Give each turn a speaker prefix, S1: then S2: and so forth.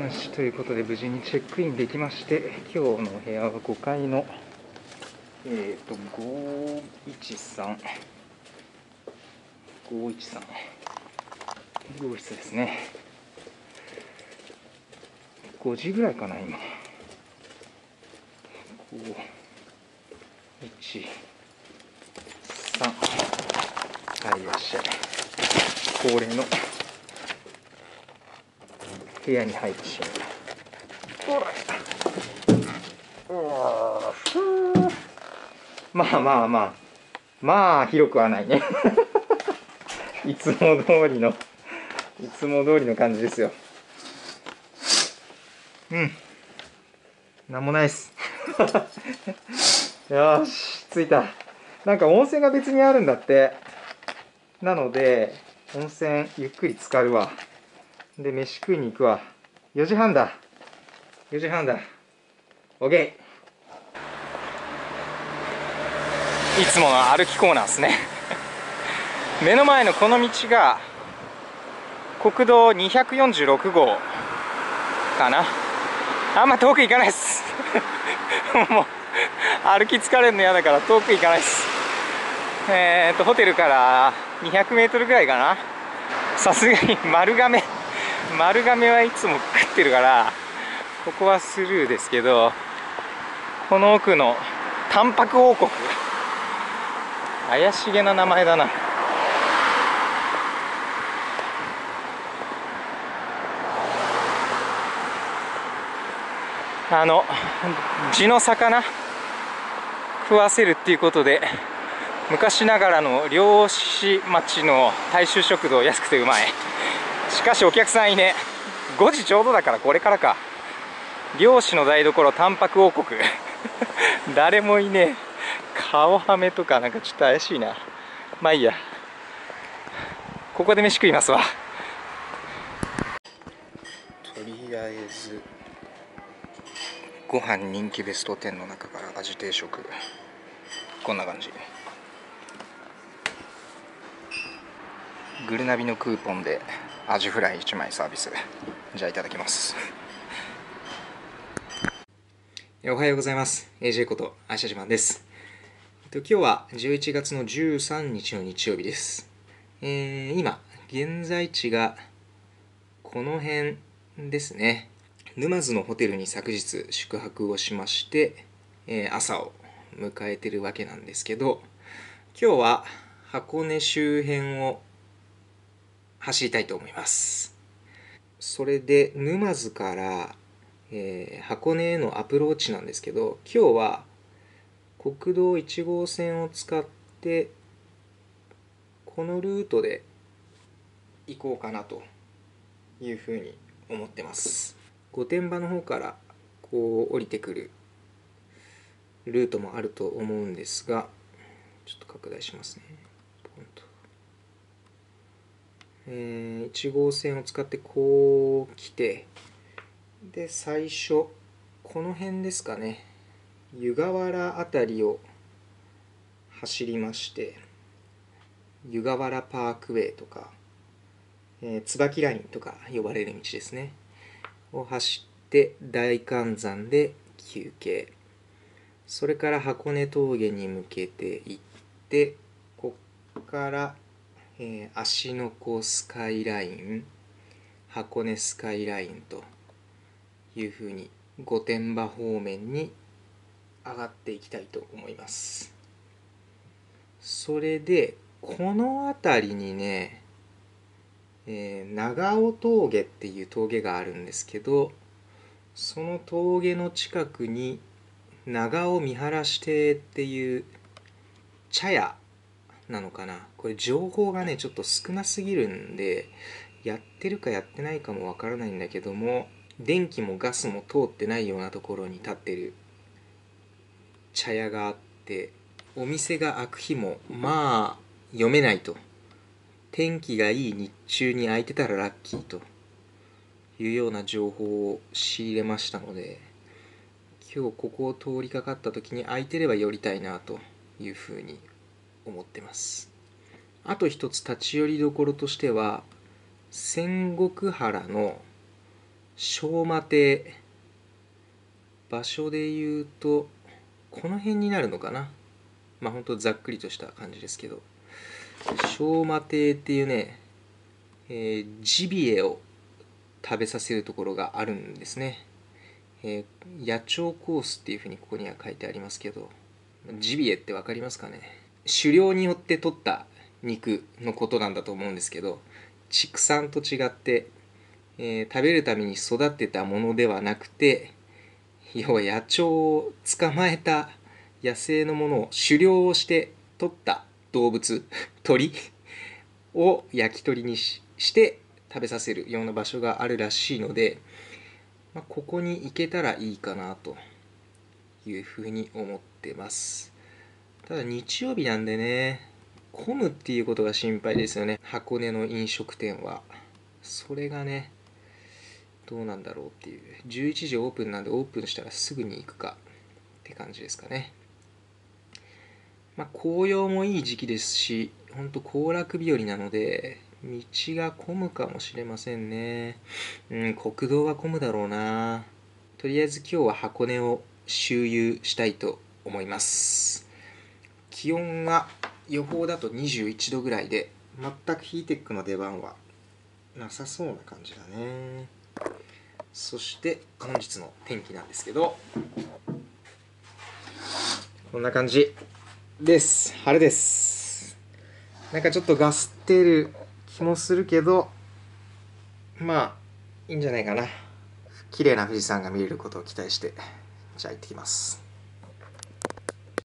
S1: 監視ということで無事にチェックインできまして今日の部屋は5階のえっ、ー、と513 513号室ですね。5時ぐらいかな今。5 1 3はいいらっしゃい。恒例の部屋に入ってしまうまあまあまあ。まあ広くはないね。いつも通りのいつも通りの感じですよ。うん。なんもないっす。よし着いた。なんか温泉が別にあるんだって。なので温泉ゆっくり浸かるわ。で飯食いに行くわ。4時半だ。4時半だ。OK いつもの歩きコーナーですね。目の前のこの道が国道246号かな。あんま遠く行かないっす。もう歩き疲れるの嫌だから遠く行かないっす。えー、っとホテルから200メートルぐらいかな。さすがに丸亀丸亀はいつも食ってるからここはスルーですけどこの奥のタンパク王国。怪しげな名前だな。あの地の魚。食わせるっていうことで昔ながらの漁師町の大衆食堂安くてうまい。しかしお客さんいね5時ちょうどだからこれからか。漁師の台所タンパク王国。誰もいね顔はめとかなんかちょっと怪しいな。まあいいや。ここで飯食いますわ。とりあえずご飯人気ベスト10の中から味定食。こんな感じ。グルナビのクーポンでアジフライ1枚サービスじゃあいただきます。おはようございます。AJ こと愛車自慢です。今日は11月の13日の日曜日です、えー、今現在地がこの辺ですね。沼津のホテルに昨日宿泊をしまして、えー、朝を迎えてるわけなんですけど今日は箱根周辺を走りたいと思います。それで沼津から、えー、箱根へのアプローチなんですけど今日は国道1号線を使ってこのルートで行こうかなというふうに思ってます。御殿場の方からこう降りてくるルートもあると思うんですがちょっと拡大しますね。ポンと、えー、1号線を使ってこう来てで最初この辺ですかね。湯河原辺りを走りまして湯河原パークウェイとか、えー、椿ラインとか呼ばれる道ですね。を走って大観山で休憩。それから箱根峠に向けて行ってこっから、え、芦ノ湖スカイライン箱根スカイラインというふうに御殿場方面に上がっていきたいと思います。それでこの辺りにねえー、長尾峠っていう峠があるんですけどその峠の近くに長尾見晴らし亭っていう茶屋なのかな。これ情報がねちょっと少なすぎるんでやってるかやってないかもわからないんだけども電気もガスも通ってないようなところに立ってる。茶屋があってお店が開く日もまあ読めないと。天気がいい日中に空いてたらラッキーと。いうような情報を仕入れましたので今日ここを通りかかった時に空いてれば寄りたいなというふうに思ってます。あと一つ立ち寄りどころとしては仙石原の小馬亭場所で言うとこの辺になるのかな。まあほんとざっくりとした感じですけど。小馬亭っていうね、えー、ジビエを食べさせるところがあるんですね、えー、野鳥コースっていうふうにここには書いてありますけどジビエって分かりますかね？狩猟によって取った肉のことなんだと思うんですけど畜産と違ってえー、食べるために育てたものではなくて要は野鳥を捕まえた野生のものを狩猟をして取った動物鳥を焼き鳥にして食べさせるような場所があるらしいので、まあ、ここに行けたらいいかなというふうに思ってます。ただ日曜日なんでね混むっていうことが心配ですよね。箱根の飲食店は。それがねどうなんだろうっていう。11時オープンなんでオープンしたらすぐに行くか。って感じですかね。まあ紅葉もいい時期ですしほんと行楽日和なので道が混むかもしれませんね。うん国道は混むだろうな。とりあえず今日は箱根を周遊したいと思います。気温が予報だと21度ぐらいで全くヒーテックの出番はなさそうな感じだね。そして本日の天気なんですけどこんな感じ。です。晴れです。なんかちょっとガスってる気もするけどまあいいんじゃないかな。綺麗な富士山が見れることを期待してじゃあ行ってきます。